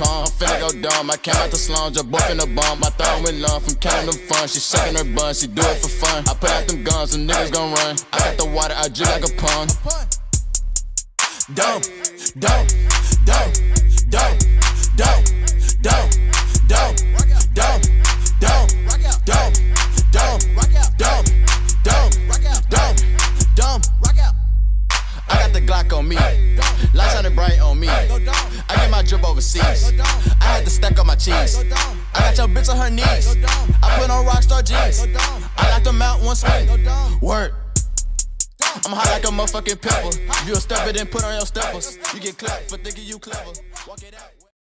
calm. I'm finna go dumb. I came out the slums, just in the bum. I thought with love from counting them funds. She shaking her bun, she do it for fun. I put out them guns, and niggas gon' run. I got the water, I drink like a pond. Dumb, dumb, dumb, dumb, dumb, dumb, dumb, dumb, dumb, dumb, dumb, dumb, dumb, dumb, dumb. I got the Glock on me. Drip overseas. I had to stack up my cheese. I got your bitch on her knees. I put on Rockstar jeans. I knocked them out one swing. Word. I'm hot like a motherfucking pepper. If you a stepper, then put on your steppers. You get clapped for thinking you clever. Walk it out.